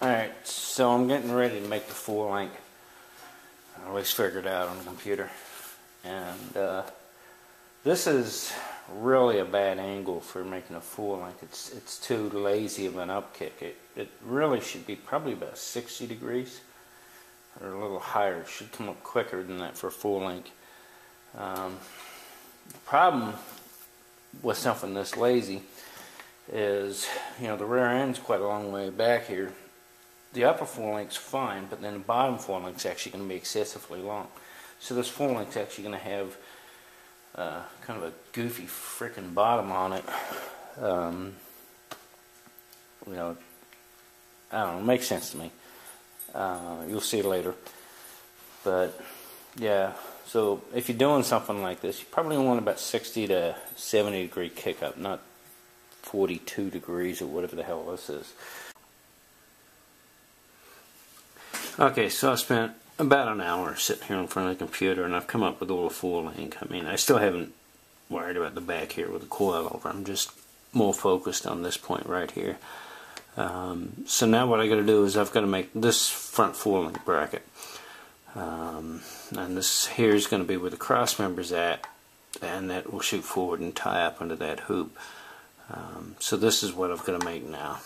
Alright, so I'm getting ready to make the four link. I always figured out on the computer. And uh, this is really a bad angle for making a four link. It's it's too lazy of an upkick. It, it really should be probably about 60 degrees or a little higher. It should come up quicker than that for four link. Um, the problem with something this lazy is, you know, the rear end's quite a long way back here the upper length's fine, but then the bottom length's actually going to be excessively long. So this length's actually going to have uh, kind of a goofy freaking bottom on it. Um, you know, I don't know, it makes sense to me. Uh, you'll see later. But, yeah, so if you're doing something like this, you probably want about 60 to 70 degree kick up, not 42 degrees or whatever the hell this is. Okay, so I spent about an hour sitting here in front of the computer and I've come up with a little four link. I mean, I still haven't worried about the back here with the coil over. I'm just more focused on this point right here. Um, so now what I got to do is I've got to make this front four link bracket. Um, and this here is going to be where the cross member's at and that will shoot forward and tie up under that hoop. Um, so this is what I'm going to make now.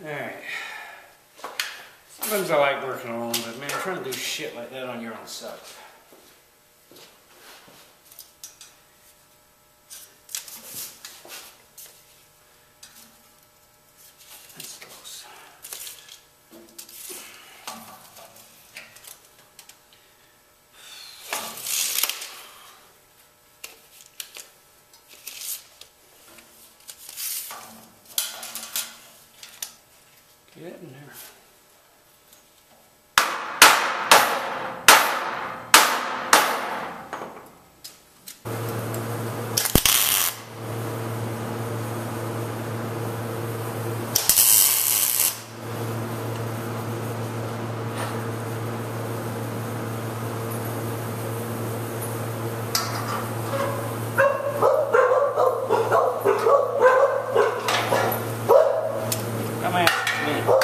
Alright. Sometimes I like working alone, but man, trying to do shit like that on your own sucks. That's close. Get there. Come at me.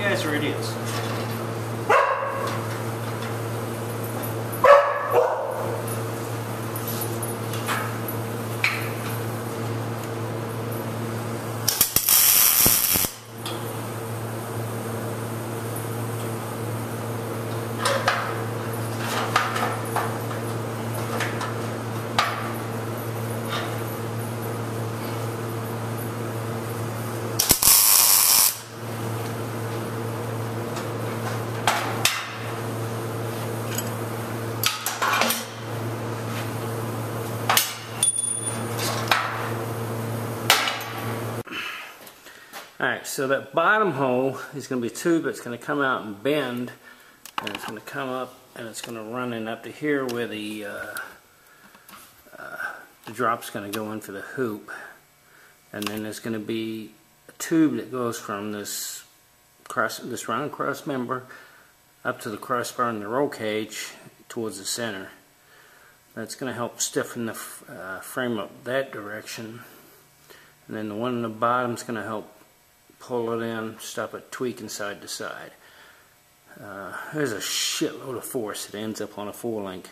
Yes, where it is. Alright, so that bottom hole is going to be a tube that's going to come out and bend, and it's going to come up and it's going to run in up to here where the, uh, uh, the drop's going to go in for the hoop. And then there's going to be a tube that goes from this cross, this round cross member up to the crossbar in the roll cage towards the center. That's going to help stiffen the uh, frame up that direction. And then the one on the bottom is going to help pull it in, stop it tweaking side to side. Uh, there's a shitload of force that ends up on a four link.